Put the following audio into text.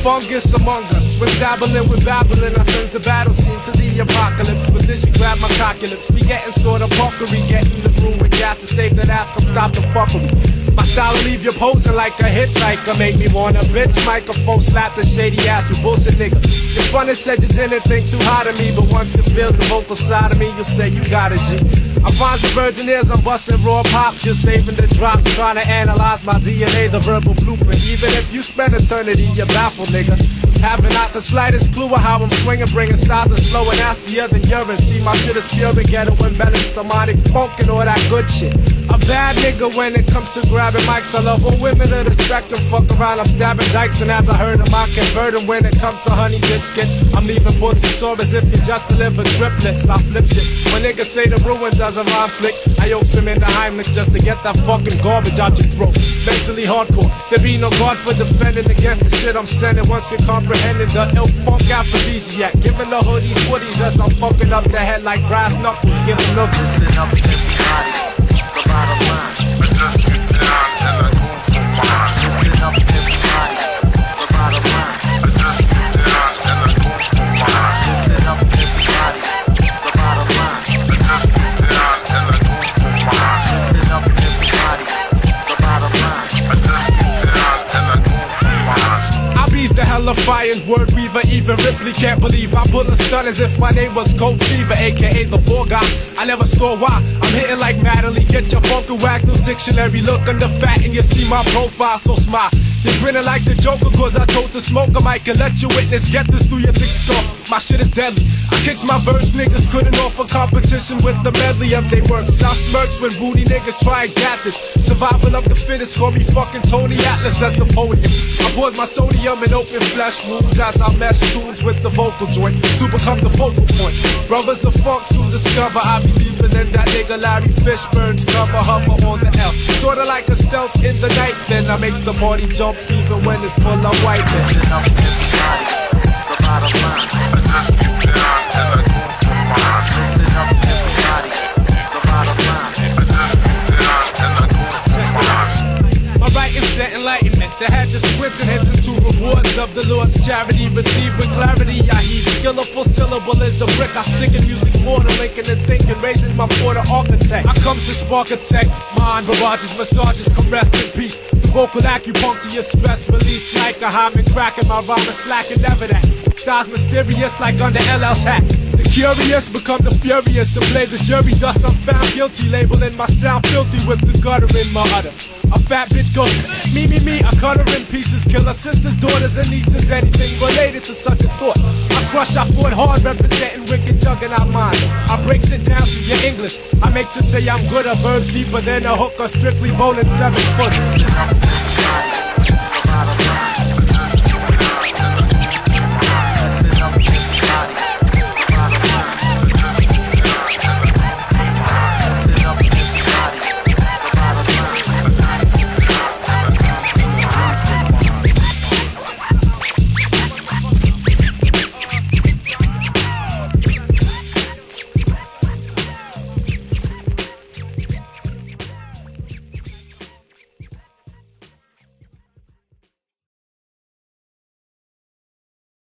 fungus among us. When dabbling with babbling, I send the battle scene to the apocalypse. With this, you grab my cockulets. We getting sorta puckery, getting the room with gas to save that ass. Come stop the fuckery. My style leave you posing like a hitchhiker. Make me wanna bitch microphone slap the shady ass you bullshit nigga. Your funny said you didn't think too hard of me, but once you feel the vocal side of me, you'll say you got it, G. I find the virgin ears, I'm busting raw pops. You're saving the drops, trying to analyze my DNA, the verbal blueprint. Even if you spend eternity, you're baffled, nigga. Having not the slightest clue of how I'm swinging, bringing styles and flowing nastier than urine. See my shit is pure and ghetto and embellished, demonic funk and all that good shit. A bad nigga when it comes to grabbing mics. I love all women of the spectrum. Fuck around, I'm stabbing dykes, and as I heard them, I convert them. When it comes to honey biscuits, I'm leaving pussy sore as if you just delivered triplets. I flip shit. When niggas say the ruin doesn't rhyme slick, I yoke some in the Heimlich just to get that fucking garbage out your throat. Mentally hardcore, there be no guard for defending against the shit I'm sending. Once you're comprehending the ill funk aphrodisiac, giving the hoodies woodies as I'm fucking up the head like brass knuckles, giving knuckles. Listen up, everybody. The flying word weaver, even Ripley can't believe I pull a stunt as if my name was Cold Fever, aka the Four Guy. I never store why, I'm hitting like Madeline. Get your Funky Wagnalls dictionary, look under fat and you see my profile, so smile. You're grinning like the Joker, cause I chose to smoke a mic and let you witness. Get this through your thick skull. My shit is deadly. I kicks my verse, niggas couldn't offer competition with the medley of they works. I smirks when booty niggas try and get this. Survival of the fittest, call me fucking Tony Atlas at the podium. My sodium and open flesh wounds as I mash tunes with the vocal joint to become the focal point. Brothers of funk soon discover I be deeper than that nigga Larry Fishburne's cover, hover on the L. Sorta like a stealth in the night, then I makes the party jump even when it's full of whiteness. Up, rewards of the Lord's charity. Receive with clarity. I heed skillful syllable is the brick. I stick in music more than linking and thinking, raising my for the architect. I comes to spark a tech. Mind barrages, massages, caress in peace. Vocal acupuncture, your stress release like a hymen cracking. My rhyme is slacking, never that. Mysterious like under LL's hat. The curious become the furious and play the jury. Thus I'm found guilty, labeling my sound filthy with the gutter in my udder. A fat bitch goes, me, me, me, I cut her in pieces, kill her sisters, daughters, and nieces, anything related to such a thought. Crush, I fought hard, representing wicked Juggaknot mind. I breaks it down to your English. I makes it say I'm good, at verbs deeper than a hook, or strictly bowling seven footers.